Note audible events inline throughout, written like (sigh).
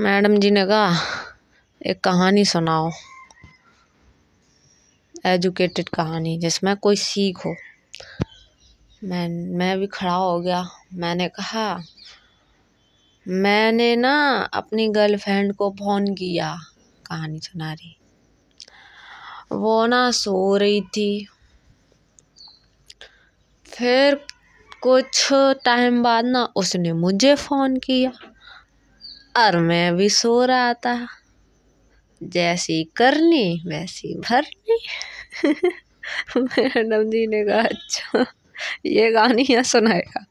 Madam जी ने कहा, एक कहानी सुनाओ। एजुकेटेड कहानी, जिसमें कोई सीख हो। मैं मैं भी खड़ा हो गया। मैंने कहा, मैंने ना अपनी गर्लफ्रेंड को फ़ोन किया, कहानी सुना रही। वो ना सो रही थी। फिर कुछ टाइम बाद ना उसने मुझे फ़ोन किया। और मैं भी सो रहा था। जैसी करनी, वैसी भरनी। (laughs) मैडम जी ने कहा अच्छा ये गानी या सुनाएगा।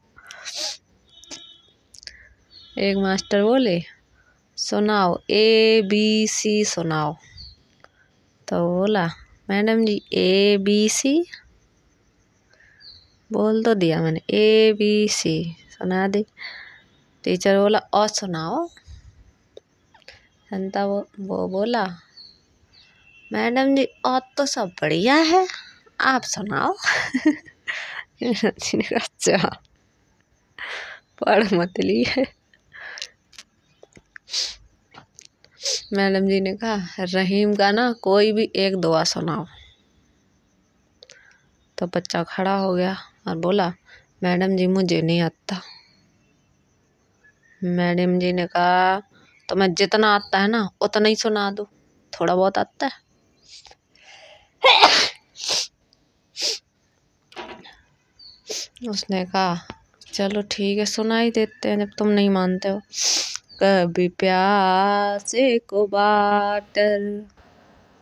एक मास्टर बोले, सुनाओ ए बी सी सुनाओ। तो बोला, madam ji A B C बोल तो दिया मैंने ए बी सी सुना दी। टीचर बोला, और सुनाओ। संता वो वो बोला, मैडम जी, और तो सब बढ़िया है। आप सुनाओ। अच्छा पढ़ मत है मैडम जी ने कहा, रहीम का ना कोई भी एक दुआ सुनाओ। तो बच्चा खड़ा हो गया और बोला, मैडम जी, मुझे नहीं आता। मैडम जी ने कहा तो मैं जितना आता है ना, उतना ही सुना दो। थोड़ा बहुत आता है। उसने कहा, चलो ठीक है सुना ही देते हैं, जब तुम नहीं मानते हो। कभी प्यासे को बाटर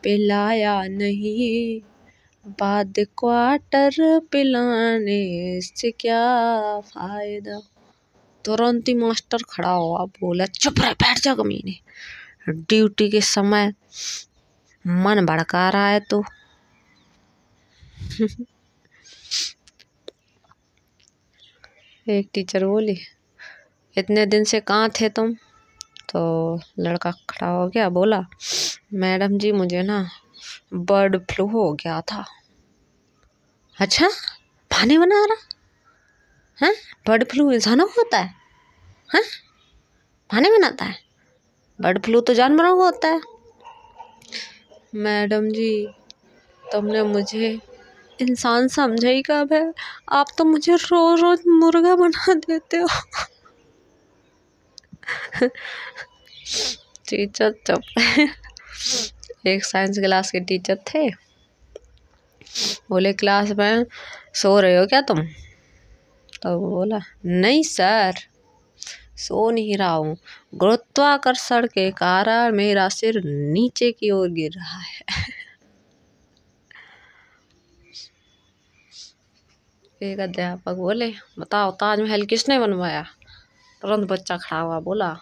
पिलाया नहीं। बाद क्वार्टर पिलाने से क्या फ़ायदा? तुरंत ही मास्टर खड़ा हुआ, बोला, चुप रहे, बैठ जा कमीने। ड्यूटी के समय मन भड़का रहा है तो। (laughs) एक टीचर बोली, इतने दिन से कहाँ थे तुम? तो लड़का खड़ा हो गया, बोला, मैडम जी, मुझे ना बर्ड फ्लू हो गया था। अच्छा? पानी बना रहा? है? बर्ड फ्लू इंसानों को होता है। हैं? पानी बनाता है। बर्ड फ्लू तो जानवरों को होता है। मैडम जी, तुमने मुझे इंसान समझा ही कब है? आप तो मुझे रोज रोज मुर्गा बना देते हो। टीचर चुप एक साइंस क्लास के टीचर थे। बोले, क्लास में सो रहे हो क्या तुम? तो बोला, नहीं सर, सो नहीं रहा हूँ। गुरुत्वाकर्षण के कारण मेरा सिर नीचे की ओर गिर रहा है। एक अध्यापक बोले, बताओ, ताजमहल किसने बनवाया? तुरंत बच्चा खड़ा हुआ बोला,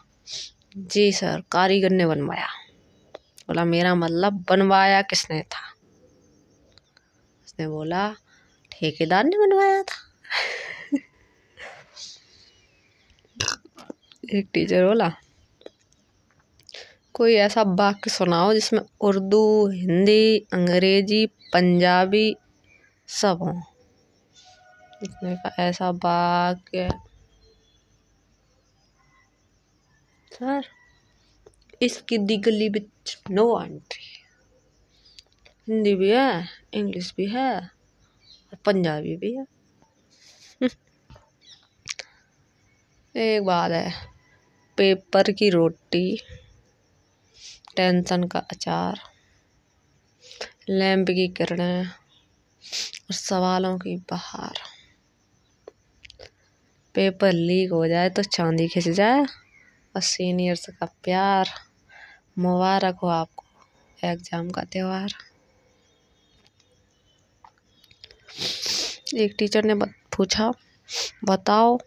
जी सर, कारीगर ने बनवाया। बोला, मेरा मतलब बनवाया किसने था? उसने बोला, ठेकेदार ने बनवाया था। एक टीचर बोला, कोई ऐसा वाक्य सुनाओ जिसमें उर्दू, हिंदी, अंग्रेज़ी, पंजाबी सब हों। इसने का ऐसा वाक्य सर, इसकी दी गली बिच नो एंट्री हिंदी भी है, इंग्लिश भी है, और पंजाबी भी है। (laughs) एक बात है पेपर की रोटी, टेंशन का अचार, लैंप की किरणें और सवालों की बहार। पेपर लीक हो जाए तो चांदी खिंच जाए और सीनियर्स का प्यार मुबारक हो आपको एग्ज़ाम का त्यौहार। एक टीचर ने पूछा, बताओ